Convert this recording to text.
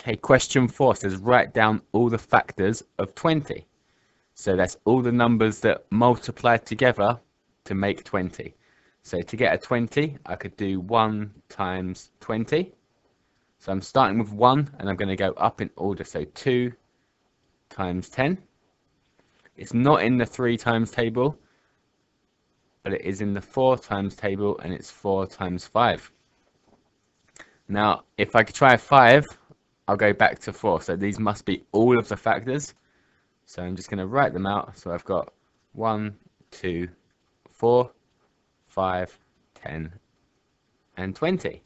Okay, question four says write down all the factors of 20. So that's all the numbers that multiply together to make 20. So to get a 20, I could do 1 times 20. So I'm starting with 1 and I'm going to go up in order. So 2 times 10. It's not in the 3 times table, but it is in the 4 times table and it's 4 times 5. Now, if I could try 5, I'll go back to 4. So these must be all of the factors. So I'm just going to write them out. So I've got 1, 2, 4, 5, 10, and 20.